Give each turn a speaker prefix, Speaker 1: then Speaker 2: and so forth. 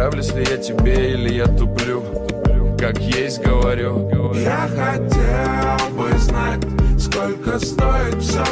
Speaker 1: Нравлюсь ли я тебе или я туплю? Как есть говорю.
Speaker 2: Я хотел бы знать Сколько стоит все